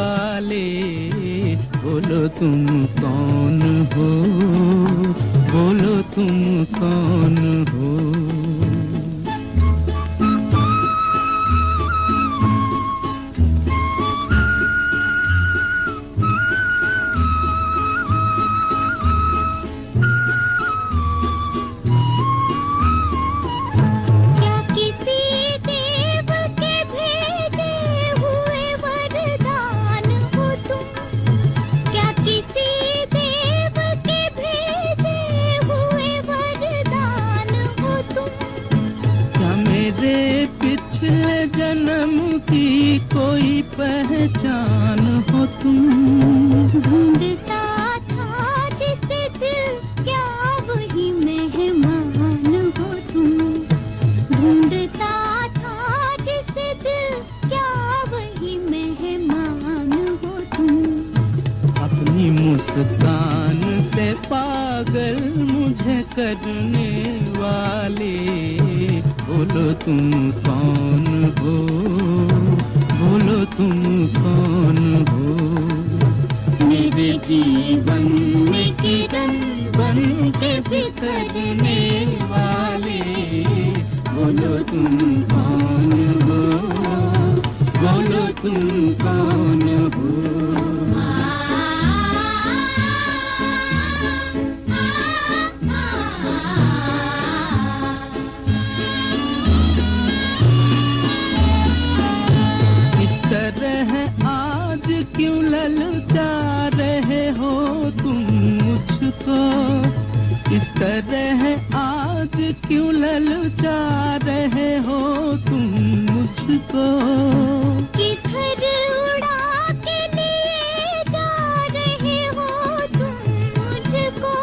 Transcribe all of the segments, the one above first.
वाले बोलो तुम कौन हो? बोलो तुम कौन हो? पिछले जन्म की कोई पहचान हो तुम। ढूंढता था जिसे दिल क्या वही मेहमान हो तुम। ढूंढता था जिसे दिल क्या वही मेहमान हो तुम। अपनी मुस्कान से पागल मुझे करने तुम कौन हो? बोलो तुम कौन हो? मेरे जीवन में किरण बन के बिखरने वाले। बोलो तुम कौन हो? बोलो तुम कौन हो? क्यों ललचा रहे हो तुम मुझको? किधर उड़ा के लिए जा रहे हो तुम मुझको?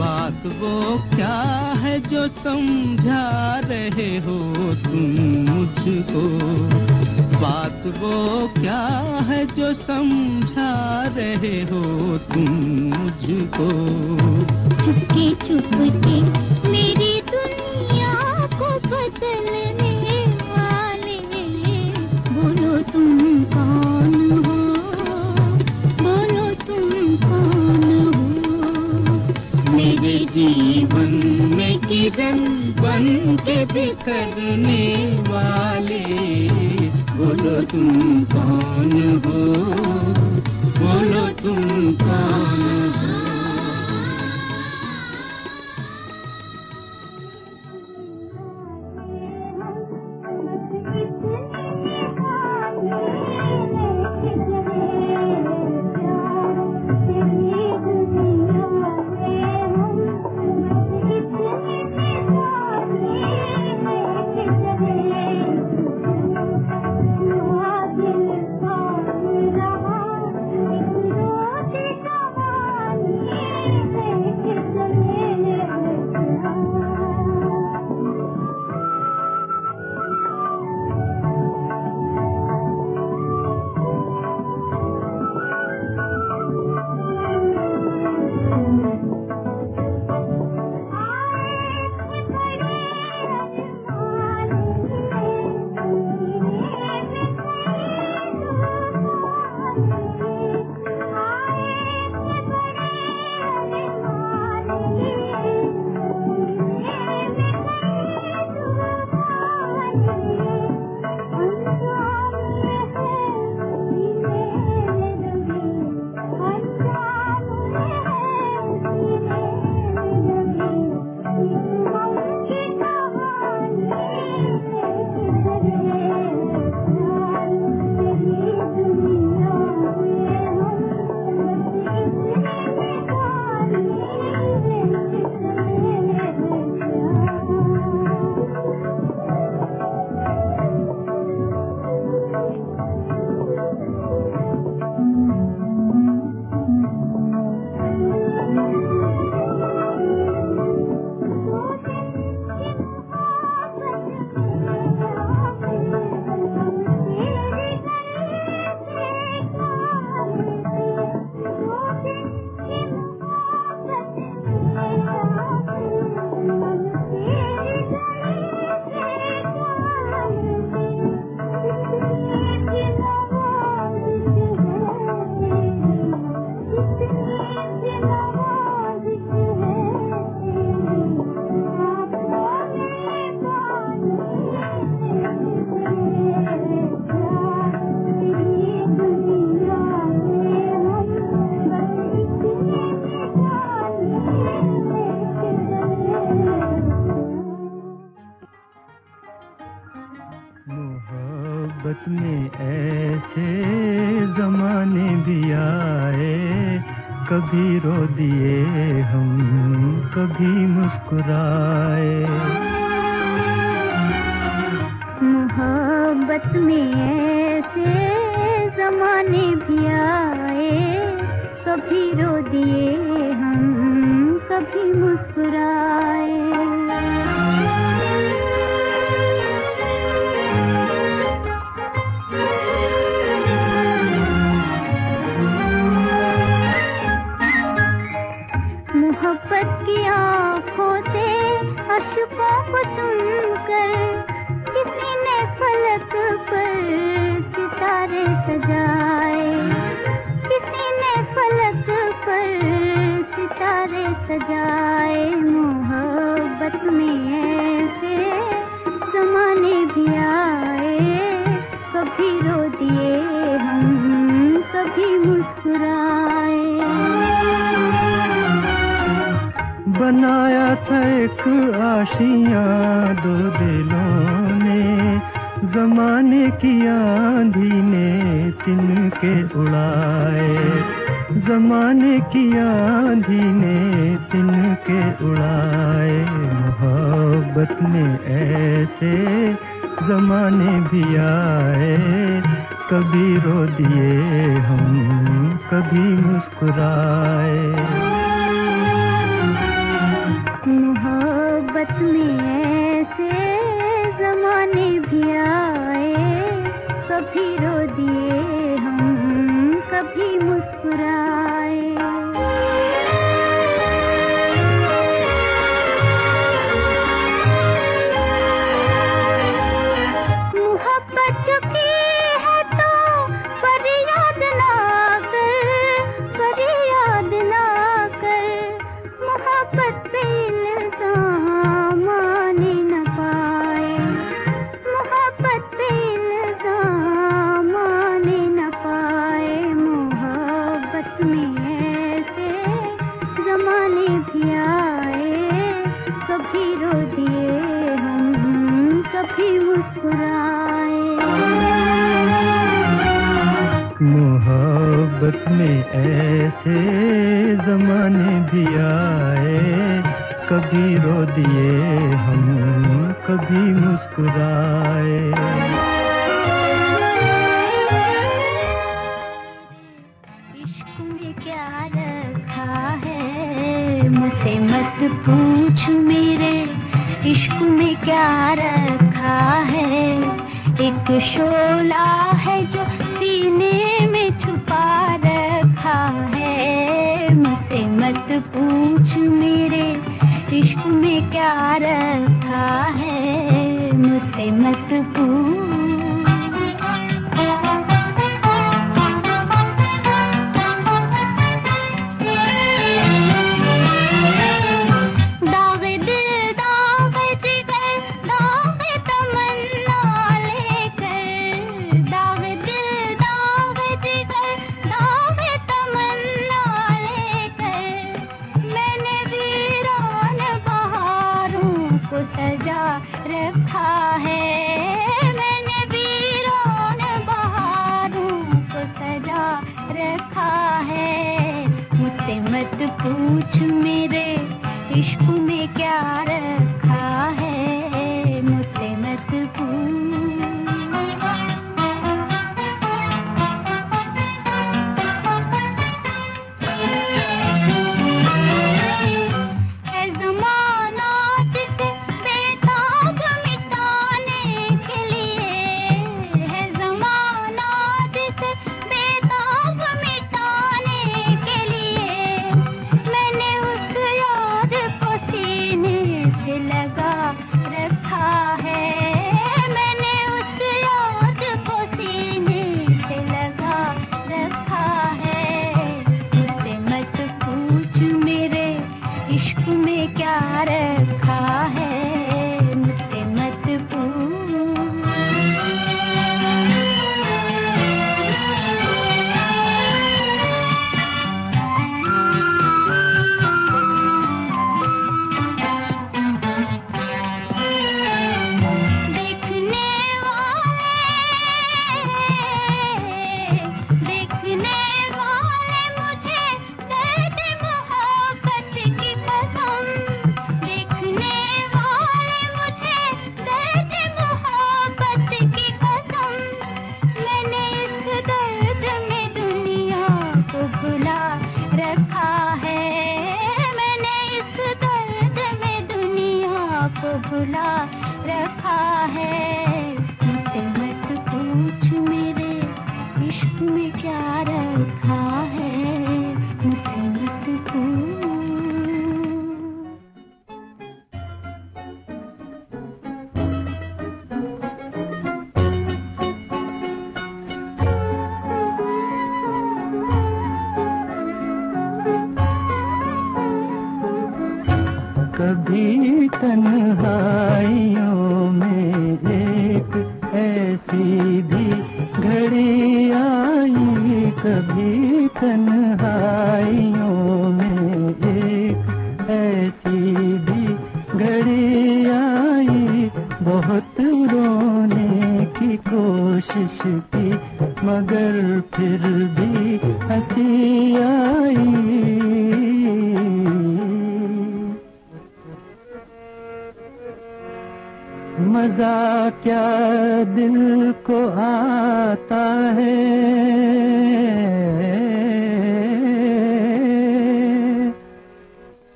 बात वो क्या है जो समझा रहे हो तुम मुझको? बात वो क्या है जो समझा रहे हो तुम मुझको? चुपके चुपके किरण बन बिखरने वाले। बोलो तुम कौन हो? बोलो तुम कौन था एक आशिया दो दिलों ने जमाने की आंधी ने तिनके उड़ाए। जमाने की आंधी ने तिनके उड़ाए। मोहब्बत में ऐसे जमाने भी आए, कभी रो दिए हम, कभी मुस्कुराए। रो दिए हम कभी मुस्कुराए। दिए हम कभी मुस्कुराए। मोहब्बत में ऐसे जमाने भी आए कभी रो दिए हम कभी मुस्कुराए। मत पूछ मेरे इश्क में क्या रखा है? एक शोला है जो सीने में छुपा रखा है। मुझसे मत पूछ मेरे, इश्क में क्या रखा है? मुझसे मत कुछ मेरे इश्क में क्या भी तन्हा मज़ा क्या दिल को आता है?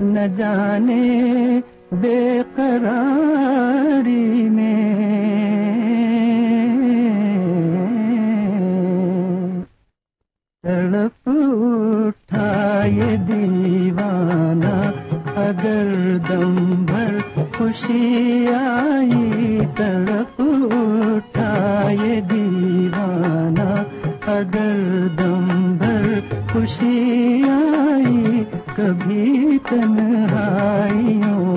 न जाने बेकरारी में। तड़प उठा ये दीवाना, अगर दम भर खुशी आई तड़प उठा दीवाना अगर दम भर खुशी आई कभी तन्हाइयों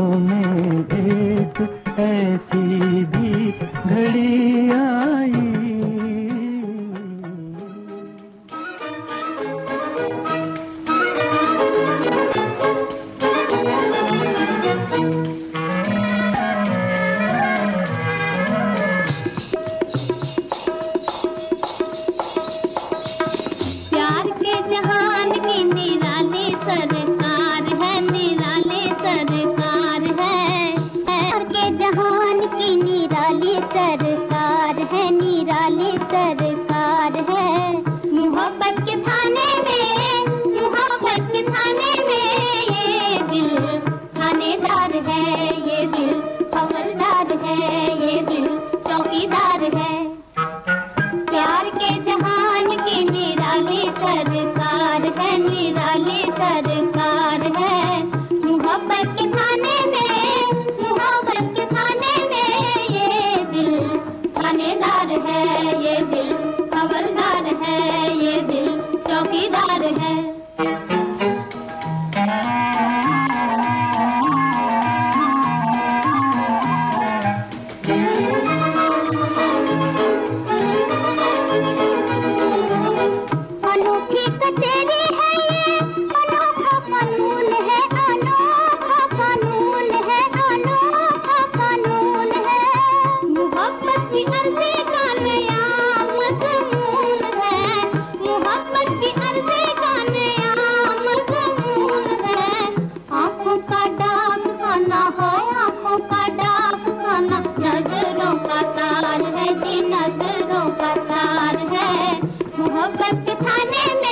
नज़रों का तार है। मोहब्बत थाने में